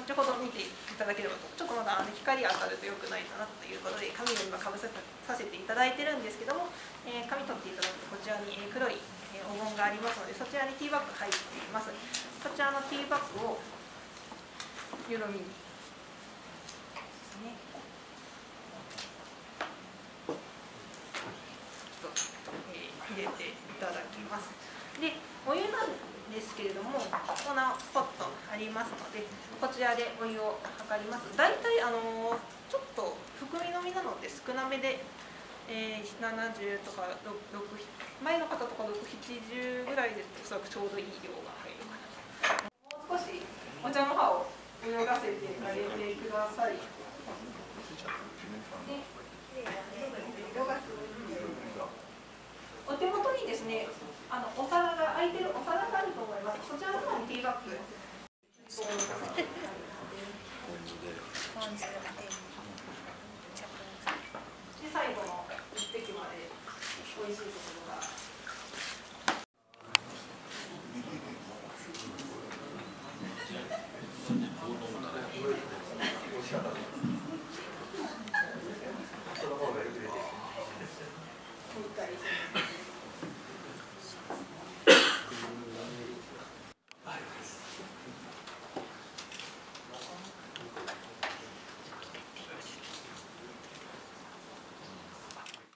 後ほど見ていただければと。ちょっとまだ光当たると良くないかなということで紙を今かぶせさせていただいてるんですけども、えー紙取っていただくとこちらに黒いお盆がありますのでそちらにティーバッグ入っています。こちらのティーバッグを湯飲みにですねちょっと、えー入れていただきます。でお湯なんですけれどもこんなポットありますのでこちらでお湯を測ります。大体あのちょっと含み飲みなので少なめで、えー70とか6前の方とか670ぐらいでおそらくちょうどいい量が入るかな。もう少しお茶の葉を泳がせてあげてください。お手元にですね、あのお皿が空いてるお皿があると思います。そちらの方にティーバッグ。で最後の一滴まで美味しいところが。